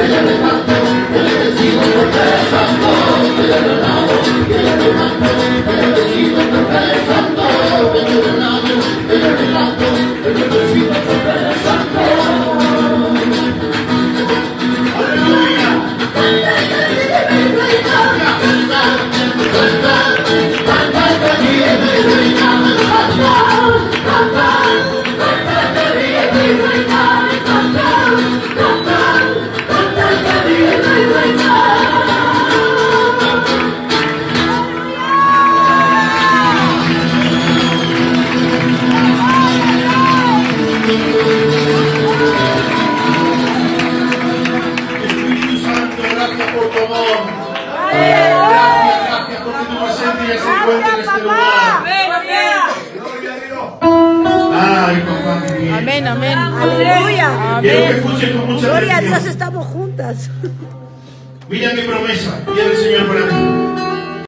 Tyle, że mam tu, tyle, że siły, tyle, że que escuchen con mucha Gloria a Dios, estamos juntas. Mira mi promesa, tiene el Señor para ti.